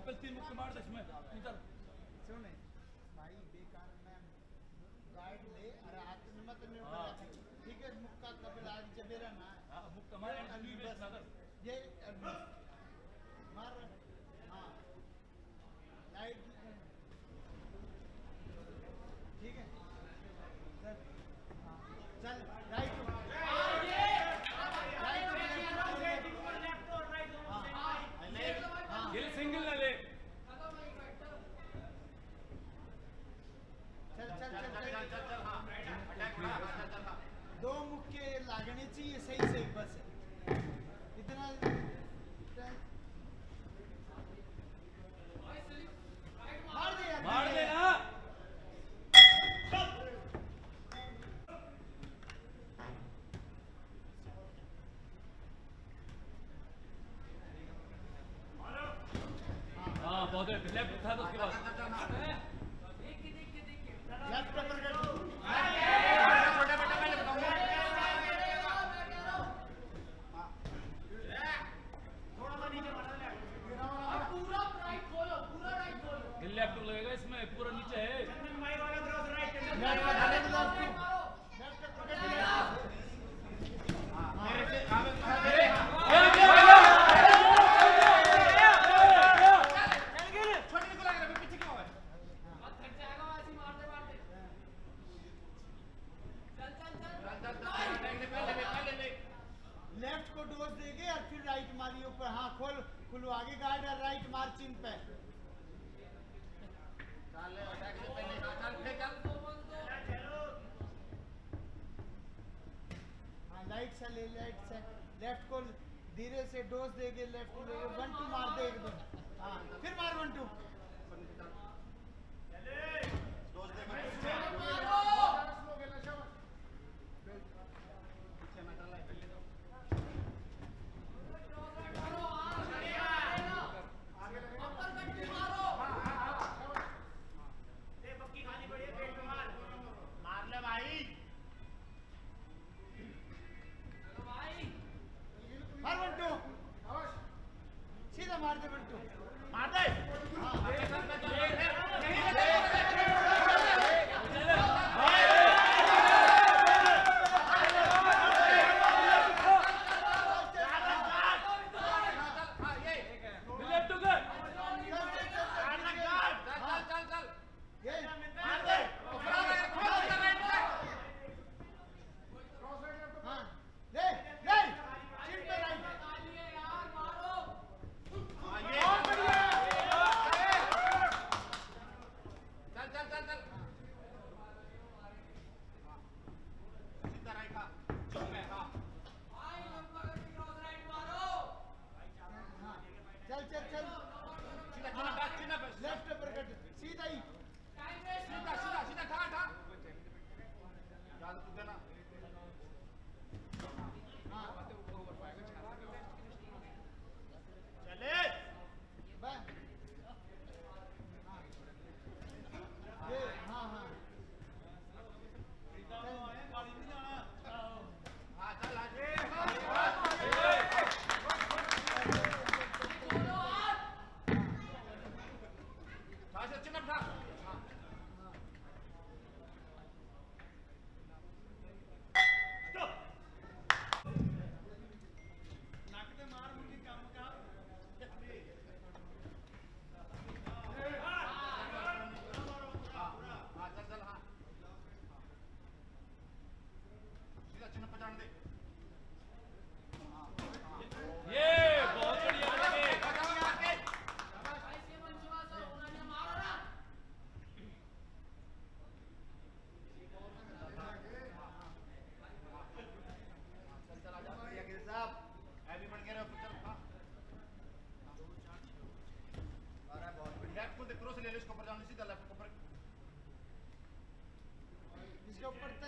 ತಪ್ಪಲ್ಲಿ ತೀರ್ಮುಖ ಮಾಡಿದೆ ಸುಮ್ಮನೆ ನಿಜಾಲ್ ಸುಮ್ಮನೆ भाई बेकार मैं गाइड ले अरे आत्मत निर्भर ठीक है मुख का कपिल आज जबेरा ना। मुख तुम्हारा ये मार दो मुख्य लागण्याची सही सही बस है इतना लेफ़्ट था तो उसके बाद और फिर राइट मारी ऊपर हाँ खोल खुलो आगे गार्ड और राइट मार चिन पे। हाँ लाइट से हाँ, ले लाइट से लेफ़्ट को धीरे से डोज देगे लेफ़्ट को लेगे वन टू मार दे एक दो हाँ फिर मार वन टू डोज देगे इसको ऊपर जाने सीधा लेफ्ट को ऊपर इसके ऊपर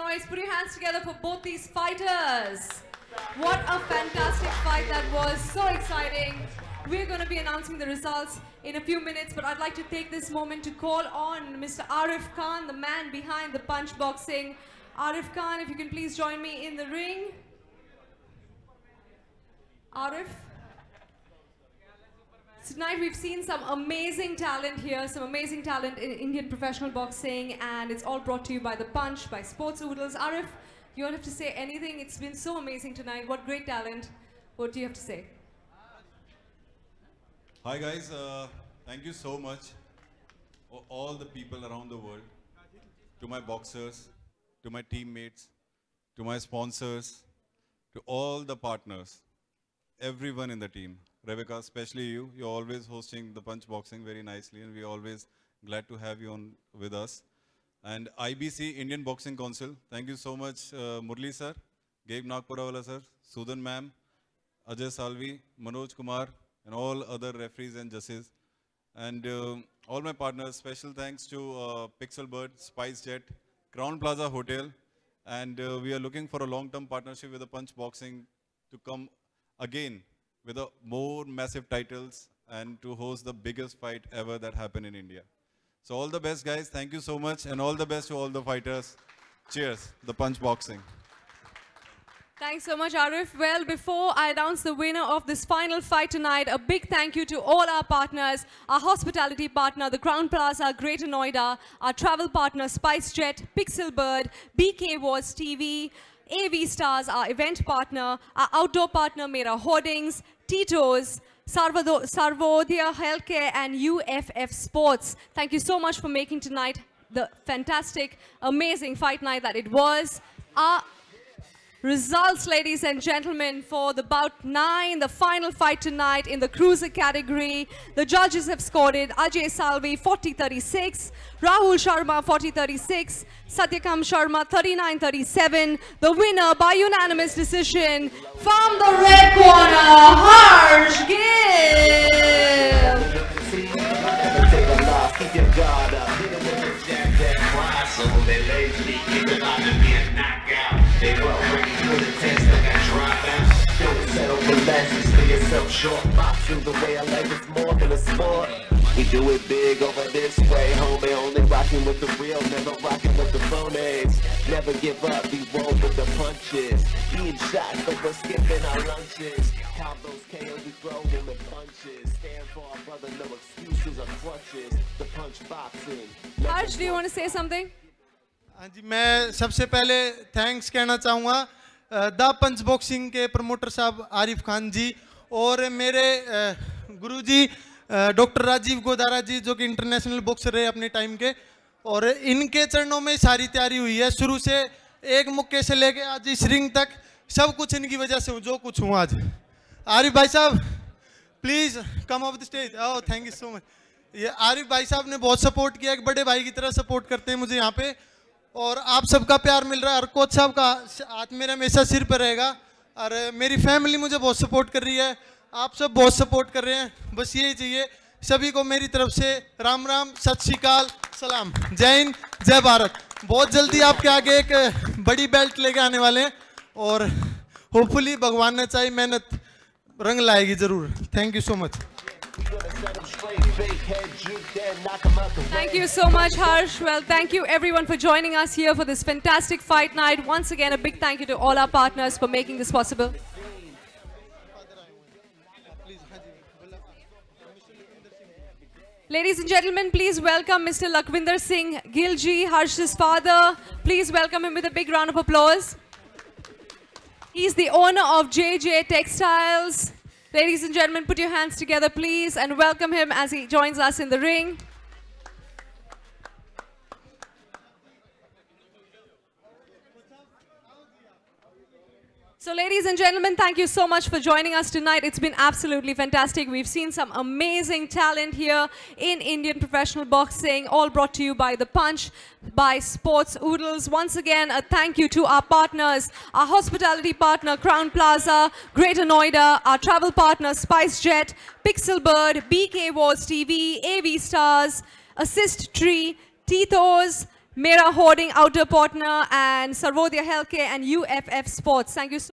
Noise. Put your hands together for both these fighters. What a fantastic fight that was. So exciting. We're going to be announcing the results in a few minutes, but I'd like to take this moment to call on Mr. Arif Khan, the man behind the punch boxing. Arif Khan, if you can please join me in the ring. Arif? Tonight we've seen some amazing talent here, some amazing talent in Indian professional boxing, and it's all brought to you by The Punch, by Sports Oodles. Arif, you don't have to say anything. It's been so amazing tonight. What great talent. What do you have to say? Hi guys, uh, thank you so much, all the people around the world, to my boxers, to my teammates, to my sponsors, to all the partners, everyone in the team. Rebecca, especially you, you're always hosting the Punch Boxing very nicely, and we're always glad to have you on with us. And IBC, Indian Boxing Council, thank you so much, uh, Murli sir, Gabe Nagpurawala sir, Sudan ma'am, Ajay Salvi, Manoj Kumar, and all other referees and judges. And um all my partners, special thanks to uh, Pixel Bird, Spice Jet, Crowne Plaza Hotel. And uh, we are looking for a long-term partnership with the Punch Boxing to come again with a more massive titles and to host the biggest fight ever that happened in India. So all the best guys, thank you so much and all the best to all the fighters. Cheers, the Punch Boxing. Thanks so much, Arif. Well, before I announce the winner of this final fight tonight, a big thank you to all our partners, our hospitality partner, the Crowne Plaza, Greater Noida, our travel partner, SpiceJet, Pixelbird, BK Wars TV, AV Stars, our event partner, our outdoor partner, Mera Hoardings, Tito's, Sarvado- Sarvodaya Healthcare, and UFF Sports. Thank you so much for making tonight the fantastic, amazing fight night that it was. Our Results, ladies and gentlemen, for the bout 9, the final fight tonight in the cruiser category. The judges have scored it Ajay Salvi 40-36, Rahul Sharma 40-36, Satyakam Sharma 39-37. The winner by unanimous decision from the red corner, Harsh Gill. for yourself short. Boxing the way I like it's more than a sport. We do it big over this way, homie. Only rocking with the real, never rocking with the phonies. Never give up, we roll with the punches. Eating shots, but we're skipping our lunches. How those KOs we throw them in punches. Stand for our brother, no excuses or crutches. The punch boxing. Harsh, do you want to say something? हाँ जी मैं सबसे पहले thanks कहना चाहूँगा the punch boxing के promoter साहब आरिफ खान जी और मेरे गुरु जी डॉक्टर राजीव गोदारा जी, जो कि इंटरनेशनल बॉक्सर रहे अपने टाइम के, और इनके चरणों में सारी तैयारी हुई है। शुरू से एक मुक्के से लेके आज इस रिंग तक सब कुछ इनकी वजह से हूँ, जो कुछ हूँ आज। आरिफ भाई साहब please come off the stage oh thank you so much ये आरिफ भाई साहब ने बहुत सपोर्ट किया, एक बड़े भाई की तरह सपोर्ट करते हैं मुझे यहाँ पे। और आप सबका प्यार मिल रहा है। और कोच साहब का हाथ मेरा हमेशा सिर पर रहेगा। और मेरी फैमिली मुझे बहुत सपोर्ट कर रही है। आप सब बहुत सपोर्ट कर रहे हैं। बस यही चाहिए, सभी को मेरी तरफ़ से राम राम, सत श्रीकाल, सलाम। जय हिंद, जय भारत। बहुत जल्दी आपके आगे एक बड़ी बेल्ट लेके आने वाले हैं और होपफुली भगवान ने चाही मेहनत रंग लाएगी ज़रूर। Thank you so much Thank you so much, Harsh. Well, thank you everyone for joining us here for this fantastic fight night. Once again, a big thank you to all our partners for making this possible. Ladies and gentlemen, please welcome Mr. Lakwinder Singh Gilji, Harsh's father. Please welcome him with a big round of applause. He's the owner of JJ Textiles. Ladies and gentlemen, put your hands together, please, and welcome him as he joins us in the ring. So, ladies and gentlemen, thank you so much for joining us tonight. It's been absolutely fantastic. We've seen some amazing talent here in Indian professional boxing, all brought to you by The Punch, by Sports Oodles. Once again, a thank you to our partners, our hospitality partner, Crowne Plaza, Greater Noida, our travel partner, SpiceJet, Pixelbird, BK Wars TV, AV Stars, Assist Tree, Tito's, Mera Hoarding Outer Partner, and Sarvodaya Healthcare and UFF Sports. Thank you so